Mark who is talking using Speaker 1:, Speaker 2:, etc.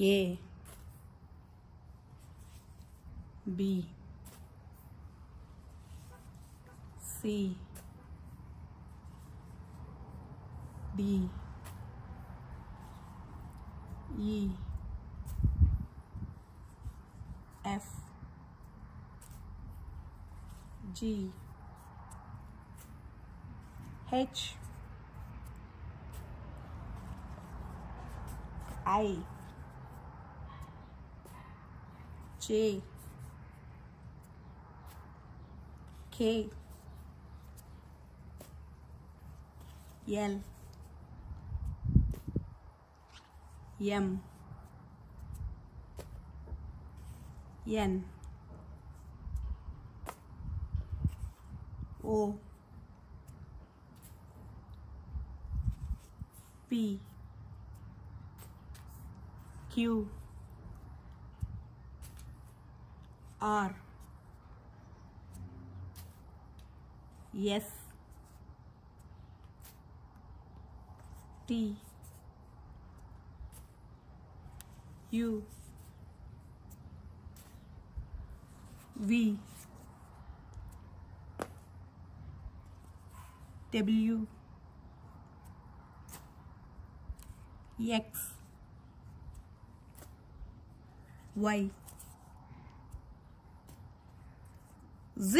Speaker 1: A B C D E F G H I J K. L. M. N. O. P. Q R S T U V W X Y Z